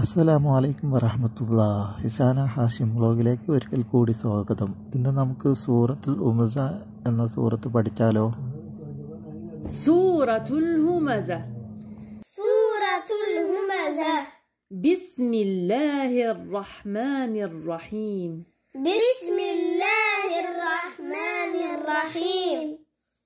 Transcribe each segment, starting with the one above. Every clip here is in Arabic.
السلام عليكم ورحمة الله إسانا حاشم لوغيلك ورقل كودي سوغتم إننا نمك سورة الأمزة إن سورة بڑيچالو سورة الهمزة سورة الهمزة بسم الله الرحمن الرحيم بسم الله الرحمن الرحيم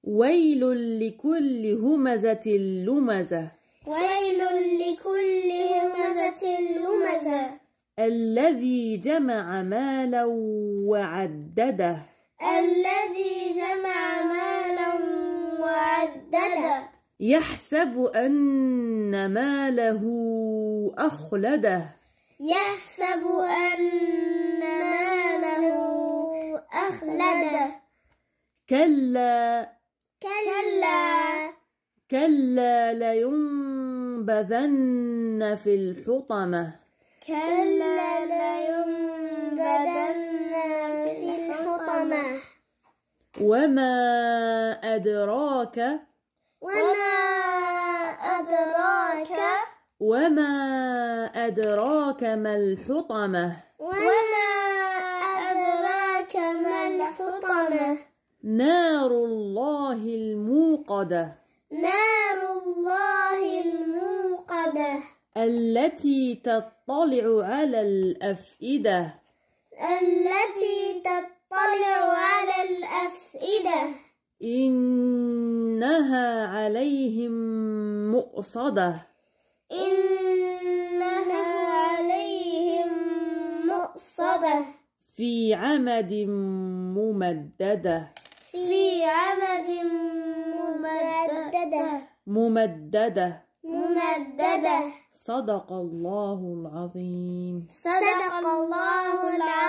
ويل لكل همزة اللمزة ويل لكل همزة لمزة. الذي جمع مالا وعدده. الذي جمع مالا وعدده. يحسب أن ماله أخلده. يحسب أن ماله أخلده. كلا. كلا. كلا لينبذن في الحطمة كلا لينبذن في الحطمة وما أدراك وما أدراك وما أدراك ما الحطمة وما أدراك ما الحطمة نار الله الموقدة نار الله الموقدة. التي تطلع على الأفئدة. التي تطلع على الأفئدة. إنها عليهم مؤصدة. إنها عليهم مؤصدة. في عمد ممددة. في عمد ممددة. ممددة. ممددة. صدق الله العظيم. صدق الله العظيم.